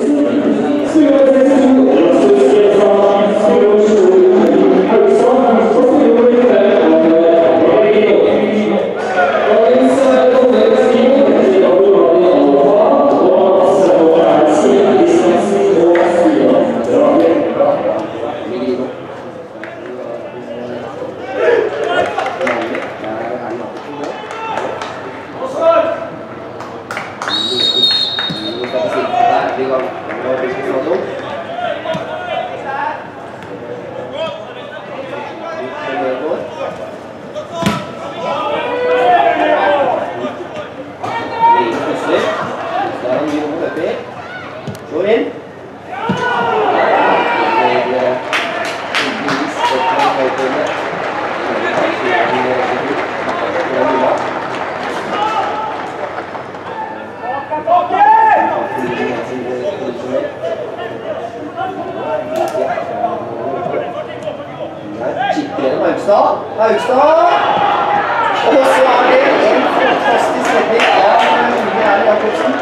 Sing Haugstad. Og så er det en fantastisk redning av Rune Erle Jacobsen.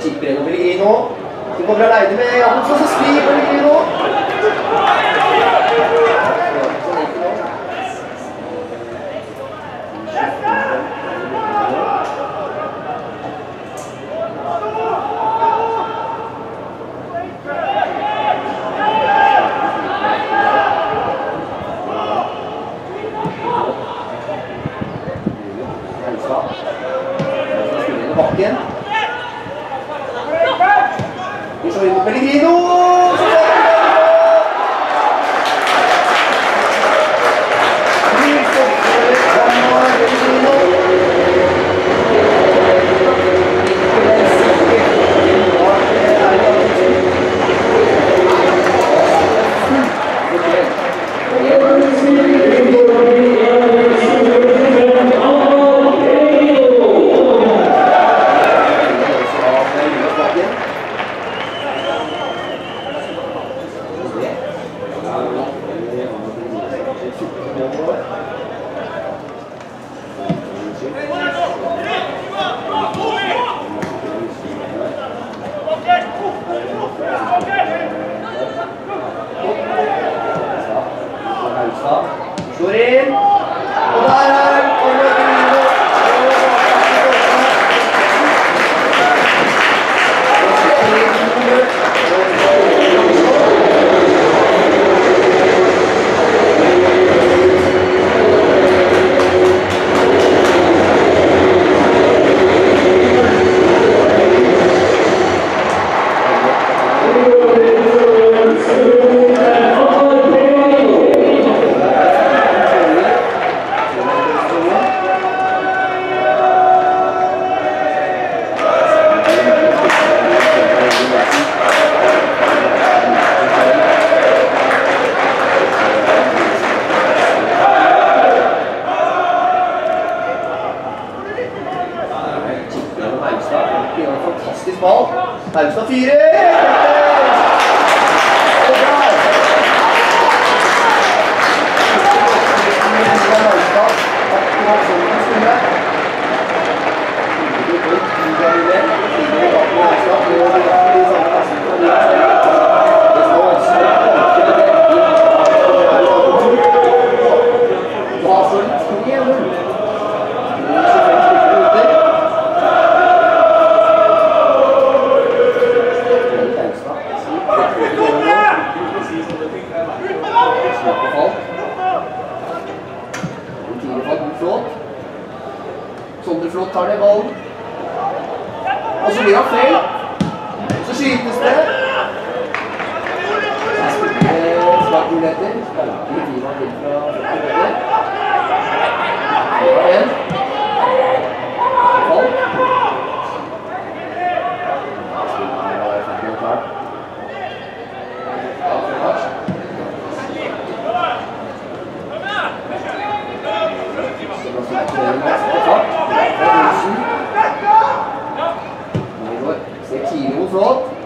Tipper gjennom Pellegrino. De kommer aleine med Jacobsen, så skriver Pellegrino. Thank you. fire! retira o voto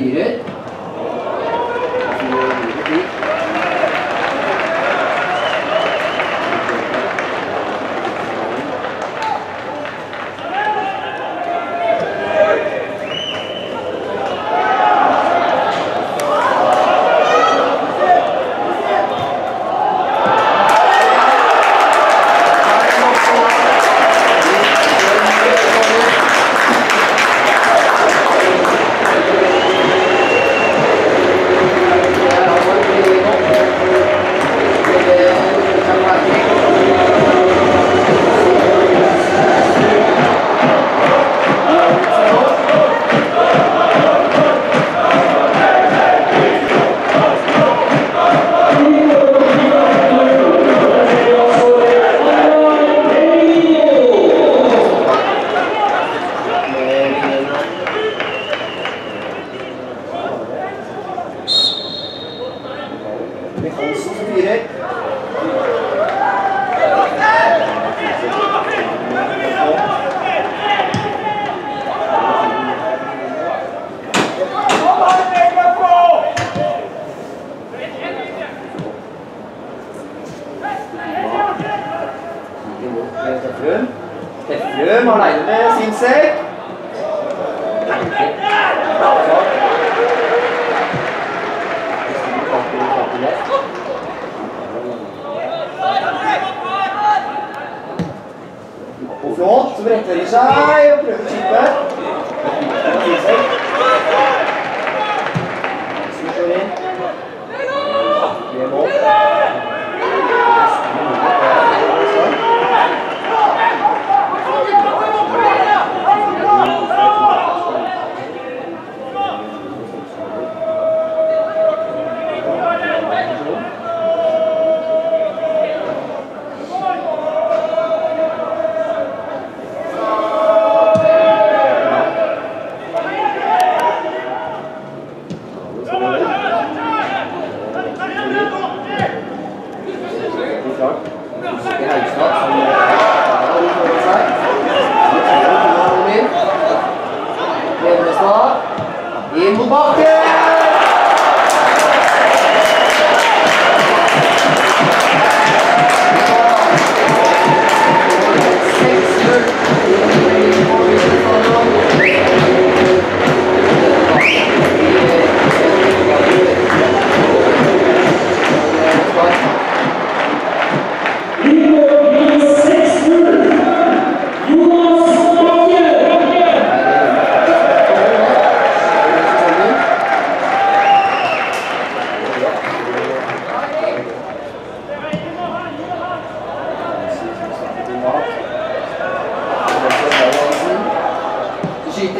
period til Frøm. Til Frøm aleine med sin sekk. Flott, som rettlegger seg og prøver å.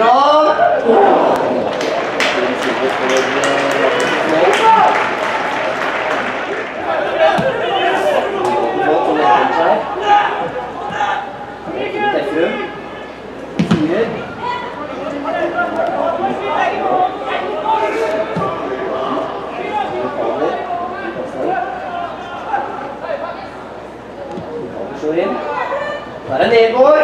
Rốt Xuống Và đến đi cuối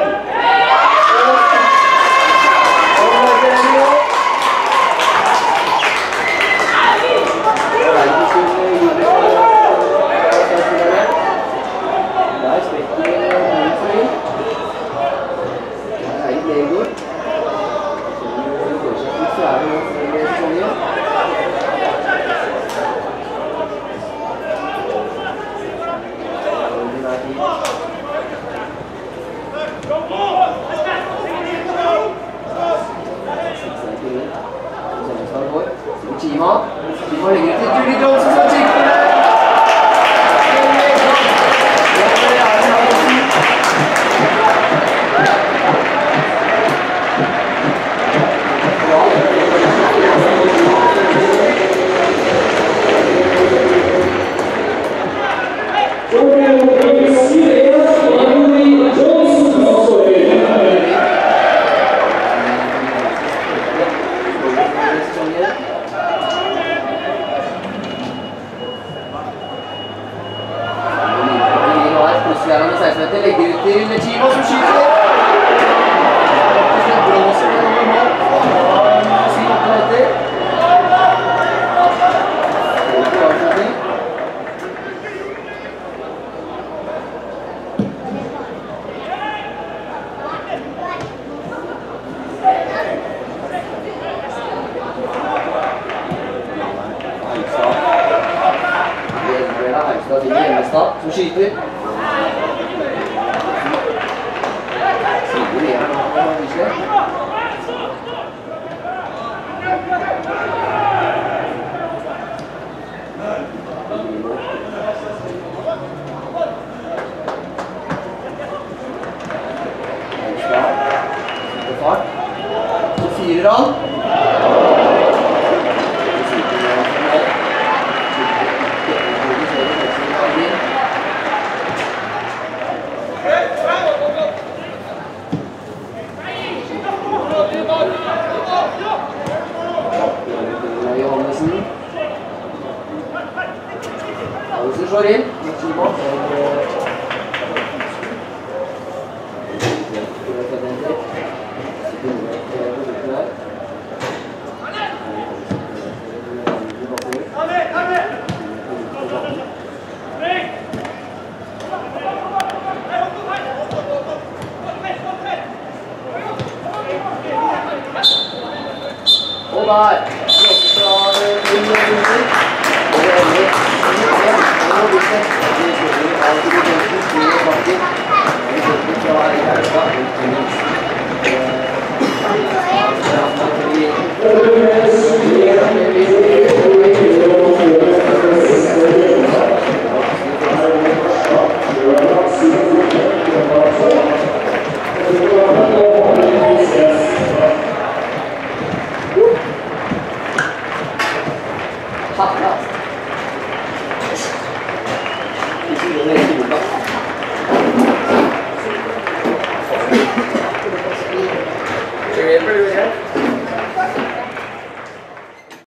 certo? olay. Yoksa önlerimizi önemli. Ama bu da bir şey söyleyeyim. Altı bir dönüşü, bir bakayım. Bir dönüşü var.